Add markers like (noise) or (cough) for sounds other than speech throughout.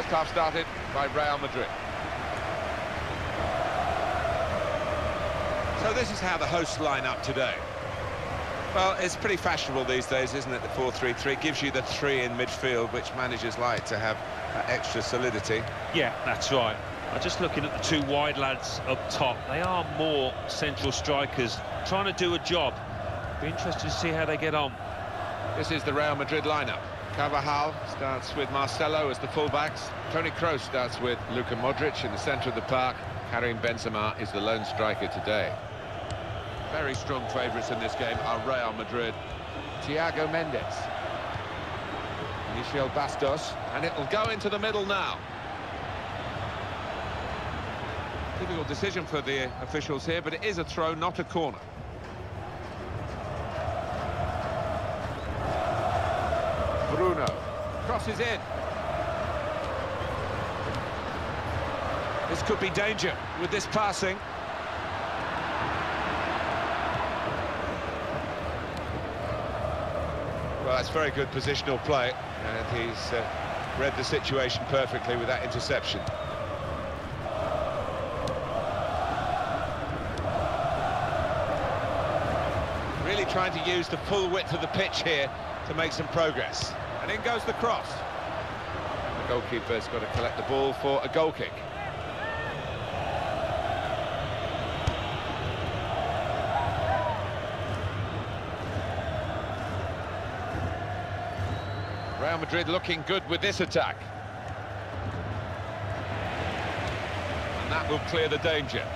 First half started by Real Madrid. So this is how the hosts line up today. Well, it's pretty fashionable these days, isn't it, the 4-3-3? Gives you the three in midfield, which managers like to have extra solidity. Yeah, that's right. I'm just looking at the two wide lads up top. They are more central strikers, trying to do a job. Be interested to see how they get on. This is the Real Madrid lineup. Carvajal starts with Marcelo as the fullbacks. Toni Kroos starts with Luka Modric in the centre of the park. Karim Benzema is the lone striker today. Very strong favourites in this game are Real Madrid. Thiago Mendes. Michel Bastos. And it'll go into the middle now. Difficult decision for the officials here, but it is a throw, not a corner. Bruno crosses in. This could be danger with this passing. Well, that's very good positional play, and he's uh, read the situation perfectly with that interception. Really trying to use the full width of the pitch here to make some progress. And in goes the cross. The goalkeeper's got to collect the ball for a goal kick. Real Madrid looking good with this attack. And that will clear the danger.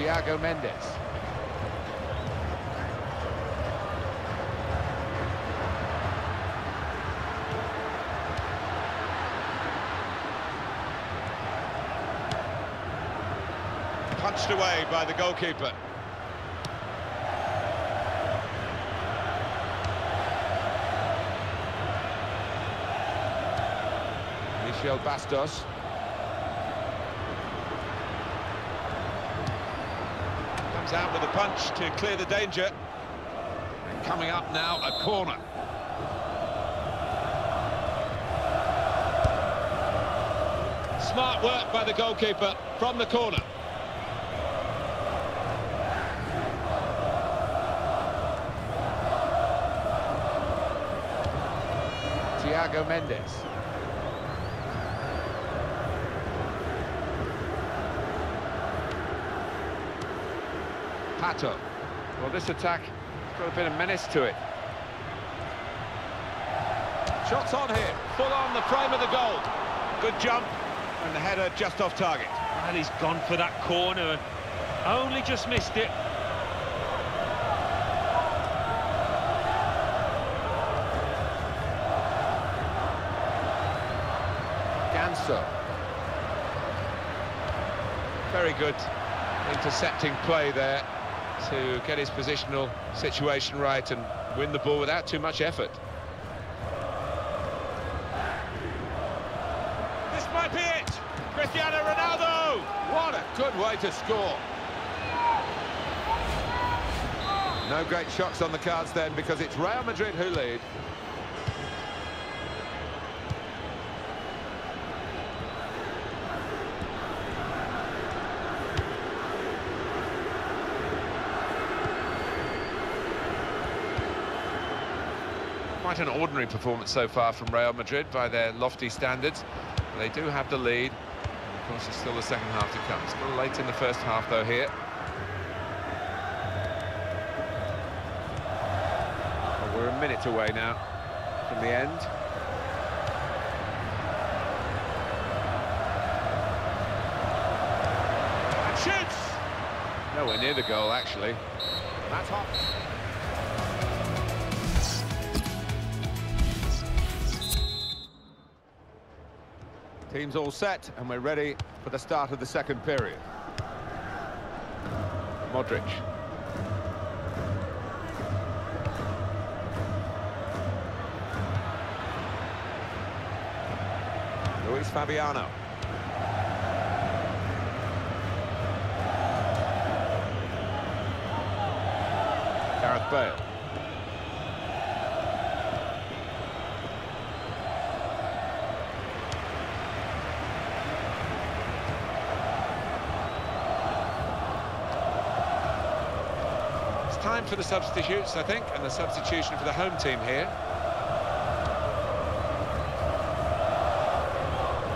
Thiago Mendes. Punched away by the goalkeeper. Michel Bastos. Comes out with a punch to clear the danger. And coming up now, a corner. Smart work by the goalkeeper from the corner. Thiago Mendes. Pato. Well, this attack has got a bit of menace to it. Shots on here, full on the frame of the goal. Good jump, and the header just off target. Well, he's gone for that corner and only just missed it. Ganso. Very good intercepting play there to get his positional situation right and win the ball without too much effort. This might be it! Cristiano Ronaldo! What a good way to score. No great shots on the cards then because it's Real Madrid who lead. Quite an ordinary performance so far from Real Madrid by their lofty standards. They do have the lead. And of course, it's still the second half to come. it's Still late in the first half, though, here. Well, we're a minute away now from the end. And shoots! Nowhere near the goal, actually. That's hot. Team's all set and we're ready for the start of the second period. Modric. Luis Fabiano. Gareth Bale. Time for the substitutes, I think, and the substitution for the home team here.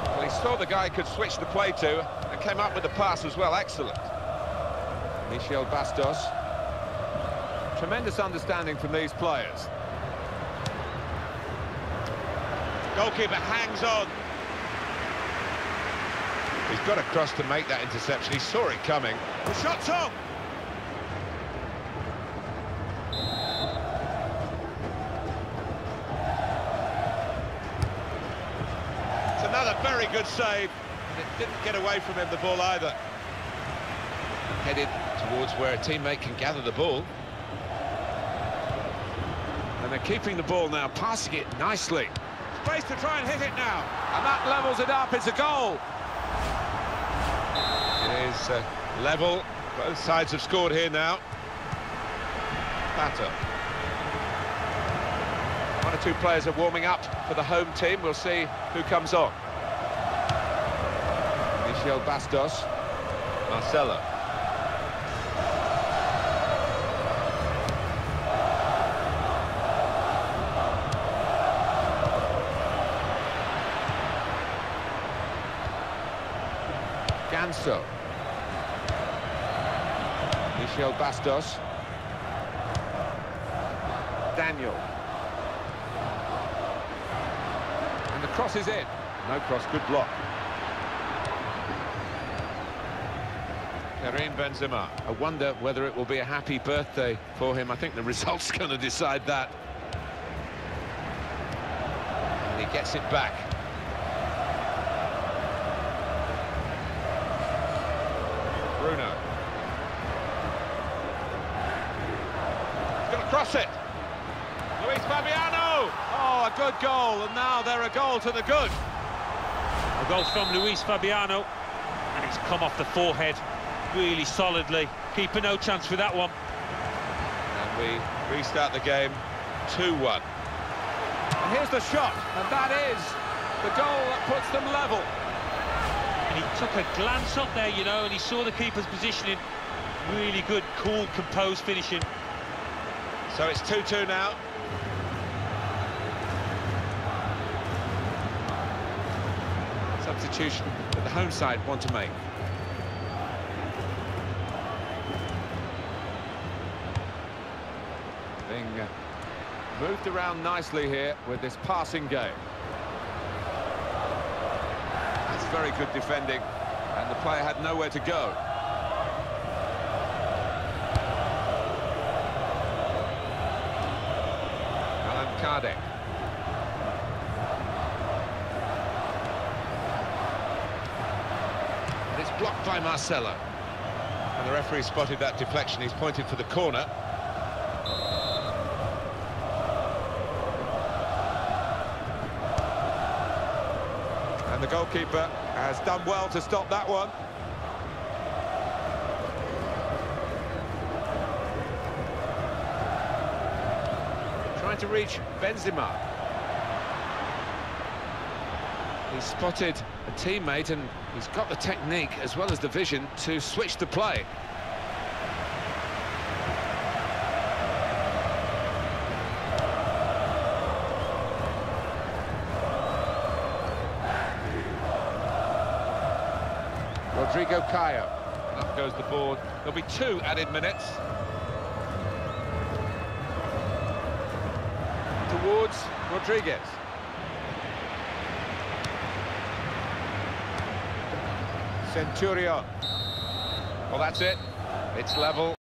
Well, he saw the guy could switch the play to and came up with the pass as well. Excellent. Michel Bastos. Tremendous understanding from these players. Goalkeeper hangs on. He's got across to make that interception. He saw it coming. The shot's on. Another very good save. And it didn't get away from him, the ball either. Headed towards where a teammate can gather the ball. And they're keeping the ball now, passing it nicely. Space to try and hit it now. And that levels it up. It's a goal. It is uh, level. Both sides have scored here now. Batter. One or two players are warming up for the home team. We'll see who comes on. Michel Bastos. Marcelo. Ganso. Michel Bastos. Daniel. And the cross is in. No cross, good block. Karim Benzema. I wonder whether it will be a happy birthday for him. I think the (laughs) result's going to decide that. And he gets it back. Bruno. He's going to cross it. Luis Fabiano. Oh, a good goal, and now they're a goal to the good. A goal from Luis Fabiano, and it's come off the forehead really solidly. Keeper no chance for that one. And we restart the game 2-1. And here's the shot, and that is the goal that puts them level. And he took a glance up there, you know, and he saw the keeper's positioning. Really good, cool, composed finishing. So it's 2-2 now. Substitution that the home side want to make. Being moved around nicely here with this passing game. That's very good defending, and the player had nowhere to go. Alan Kardec. Blocked by Marcelo. And the referee spotted that deflection. He's pointed for the corner. The goalkeeper has done well to stop that one. Trying to reach Benzema. He's spotted a teammate and he's got the technique as well as the vision to switch the play. Rodrigo. And up goes the board. There'll be two added minutes. Towards Rodriguez. Centurion. Well, that's it. It's level.